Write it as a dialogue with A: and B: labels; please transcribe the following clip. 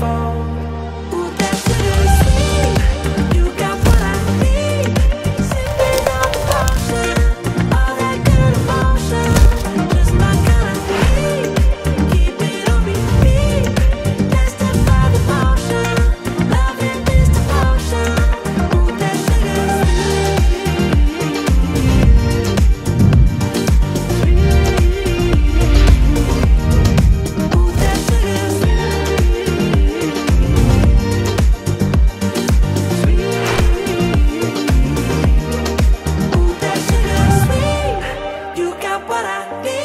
A: phone. Guarani.